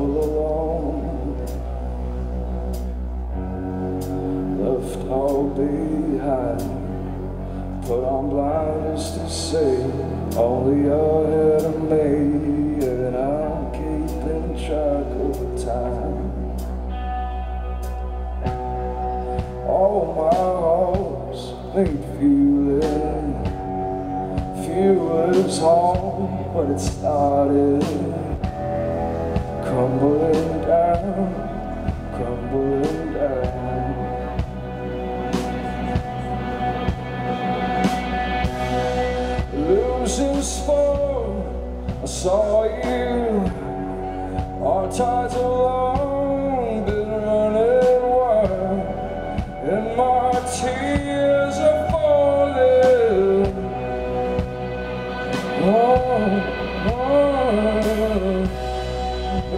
travel alone Left all behind. Put on blinders to see. Only ahead of me And I'm keeping track of time. All my hopes need fueling Fuel is home when it crumbling down, crumbling down.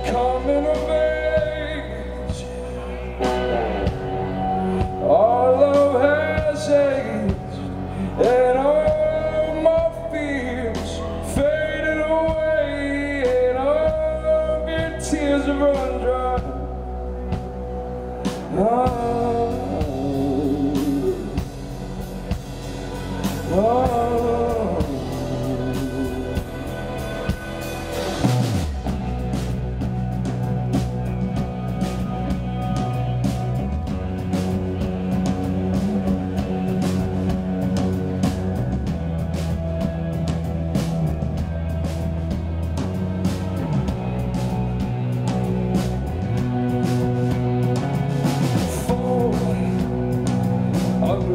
Coming of age.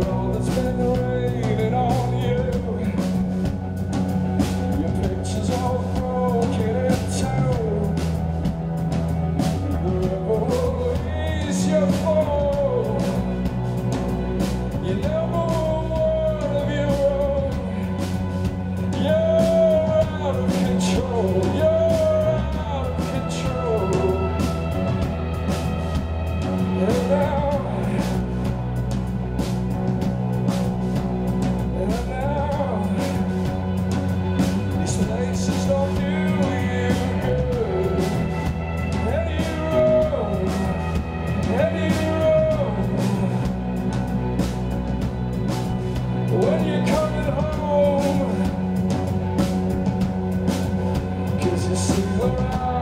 road. You